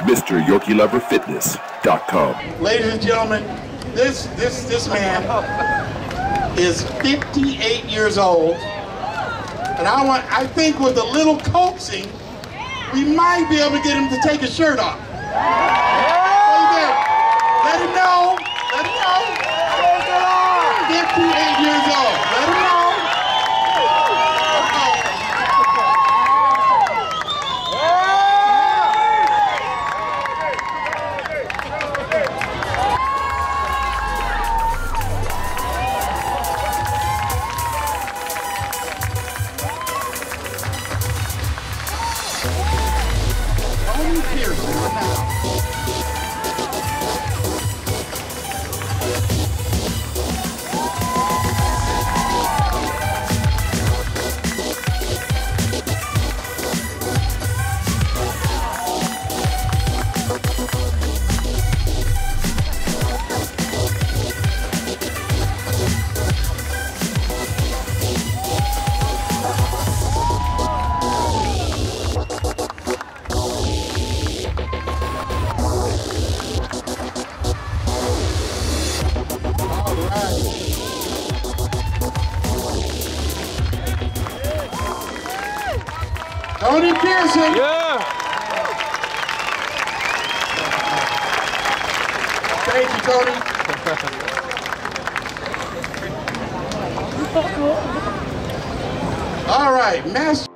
MrYorkieLoverFitness.com. Ladies and gentlemen, this this this man is 58 years old, and I want I think with a little coaxing, we might be able to get him to take his shirt off. Pearson now. Tony Pearson. Yeah. Thank you, Tony. All right, Master.